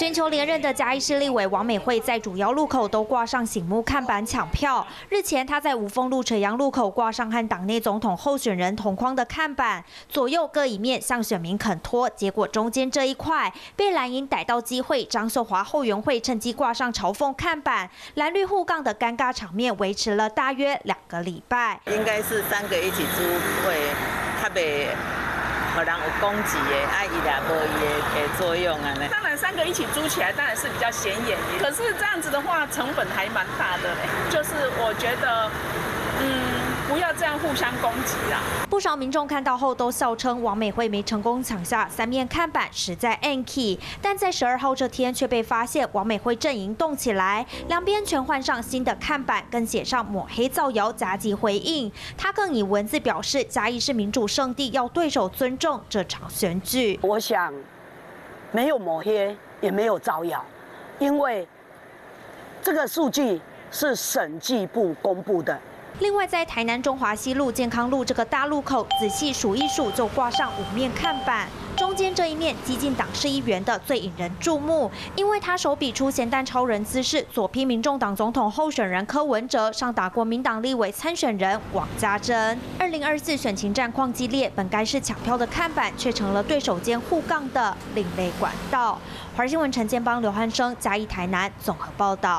全球连任的嘉义市立委王美惠在主要路口都挂上醒目看板抢票。日前，她在五峰路垂杨路口挂上和党内总统候选人同框的看板，左右各一面向选民恳托。结果中间这一块被蓝营逮到机会，张秀华后援会趁机挂上嘲讽看板，蓝绿互杠的尴尬场面维持了大约两个礼拜。应该是三个一起租会特别。可能有攻击的，啊，伊也无伊的作用啊。呢当然，三个一起租起来当然是比较显眼，可是这样子的话，成本还蛮大的。就是我觉得，嗯。不要这样互相攻击啦！不少民众看到后都笑称王美惠没成功抢下三面看板，实在 anky。但在十二号这天却被发现王美惠阵营动起来，两边全换上新的看板，跟写上抹黑造谣，夹击回应。他更以文字表示嘉义是民主圣地，要对手尊重这场选举。我想没有抹黑，也没有造谣，因为这个数据是审计部公布的。另外，在台南中华西路健康路这个大路口，仔细数一数，就挂上五面看板。中间这一面，激进党市议员的最引人注目，因为他手比出咸蛋超人姿势，左批民众党总统候选人柯文哲，上打国民党立委参选人王家珍。二零二四选情战况激烈，本该是抢票的看板，却成了对手间互杠的另类管道。华新闻陈建邦、刘汉生嘉义台南综合报道。